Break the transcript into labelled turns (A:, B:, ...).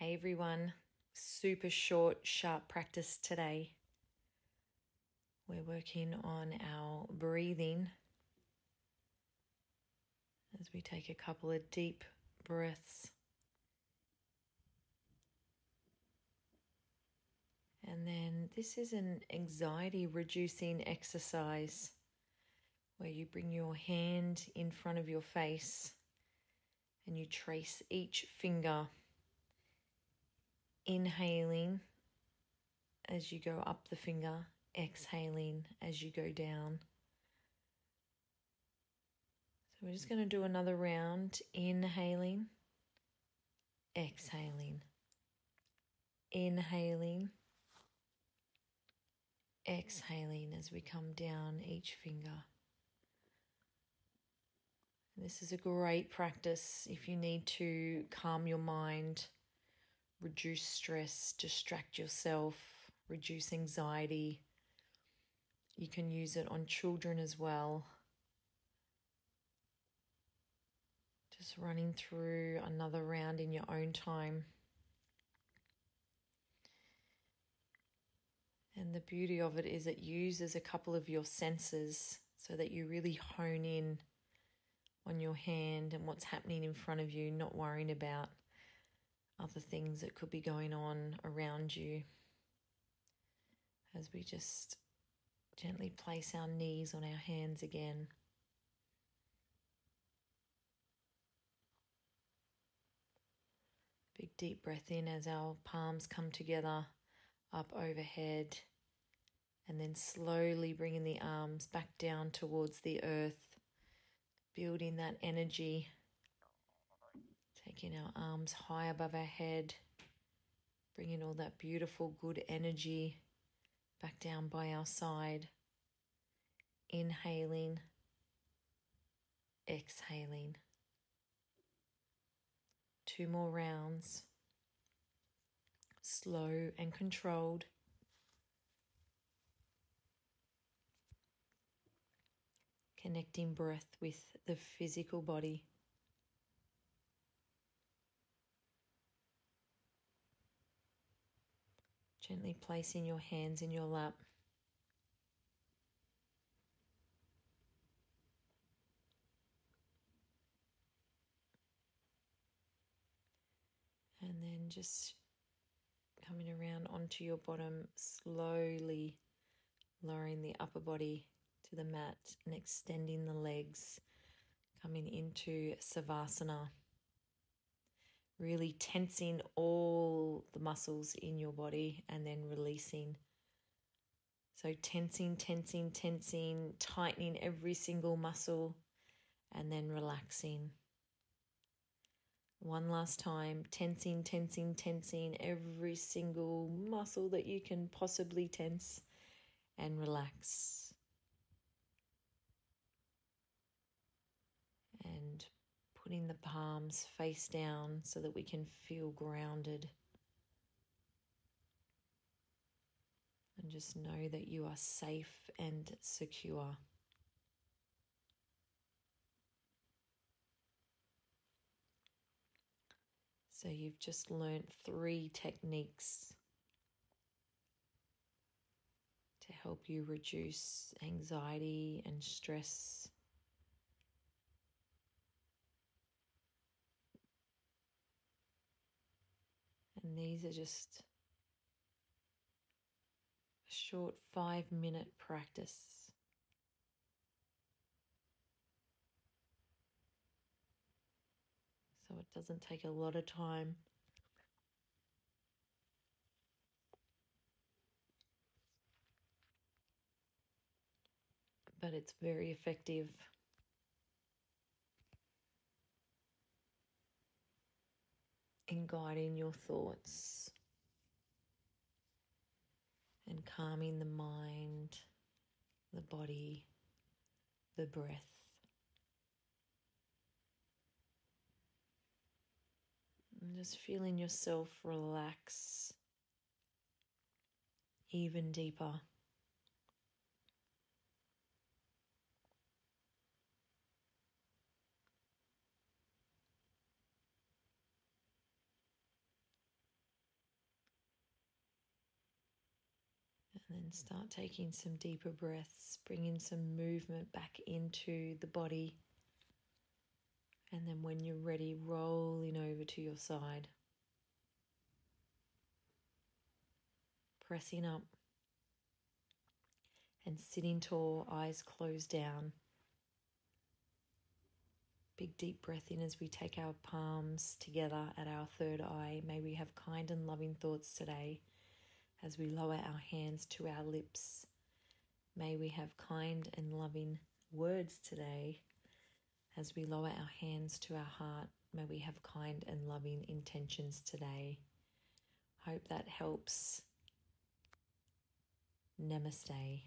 A: Hey everyone, super short, sharp practice today. We're working on our breathing as we take a couple of deep breaths. And then this is an anxiety reducing exercise where you bring your hand in front of your face and you trace each finger inhaling as you go up the finger, exhaling as you go down. So we're just going to do another round. Inhaling, exhaling, inhaling, exhaling as we come down each finger. This is a great practice if you need to calm your mind reduce stress, distract yourself, reduce anxiety. You can use it on children as well. Just running through another round in your own time. And the beauty of it is it uses a couple of your senses so that you really hone in on your hand and what's happening in front of you, not worrying about other things that could be going on around you as we just gently place our knees on our hands again. Big deep breath in as our palms come together up overhead, and then slowly bringing the arms back down towards the earth, building that energy Taking our arms high above our head, bringing all that beautiful, good energy back down by our side. Inhaling, exhaling. Two more rounds. Slow and controlled. Connecting breath with the physical body. Gently placing your hands in your lap. And then just coming around onto your bottom, slowly lowering the upper body to the mat and extending the legs, coming into Savasana really tensing all the muscles in your body and then releasing. So, tensing, tensing, tensing, tightening every single muscle and then relaxing. One last time, tensing, tensing, tensing every single muscle that you can possibly tense and relax. And putting the palms face down so that we can feel grounded. And just know that you are safe and secure. So, you've just learnt three techniques to help you reduce anxiety and stress And these are just a short five minute practice. So it doesn't take a lot of time. But it's very effective. In guiding your thoughts and calming the mind, the body, the breath. And just feeling yourself relax even deeper. And then start taking some deeper breaths, bringing some movement back into the body. And then when you're ready, rolling over to your side. Pressing up and sitting tall, eyes closed down. Big deep breath in as we take our palms together at our third eye. May we have kind and loving thoughts today as we lower our hands to our lips. May we have kind and loving words today as we lower our hands to our heart. May we have kind and loving intentions today. Hope that helps. Namaste.